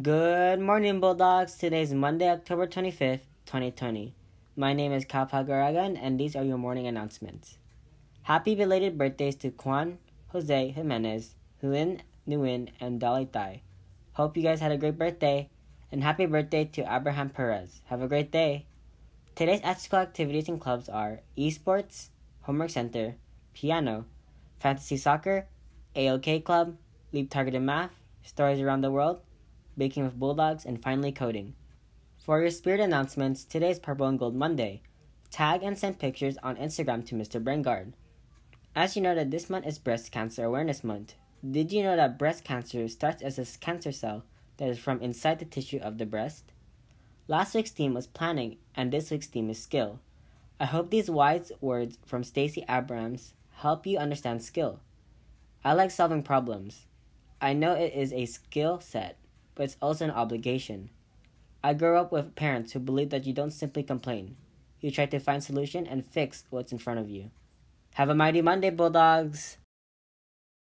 Good morning, Bulldogs. Today is Monday, October 25th, 2020. My name is Pagaragan, and these are your morning announcements. Happy belated birthdays to Juan, Jose Jimenez, Huin, Nguyen, and Dolly Thai. Hope you guys had a great birthday, and happy birthday to Abraham Perez. Have a great day. Today's after-school activities and clubs are esports, homework center, piano, fantasy soccer, AOK club, leap targeted math, stories around the world, baking with bulldogs, and finally coding. For your spirit announcements, today's Purple and Gold Monday. Tag and send pictures on Instagram to Mr. Brengard. As you know that this month is Breast Cancer Awareness Month. Did you know that breast cancer starts as a cancer cell that is from inside the tissue of the breast? Last week's theme was planning, and this week's theme is skill. I hope these wise words from Stacey Abrams help you understand skill. I like solving problems. I know it is a skill set, but it's also an obligation. I grew up with parents who believe that you don't simply complain. You try to find solution and fix what's in front of you. Have a mighty Monday, Bulldogs!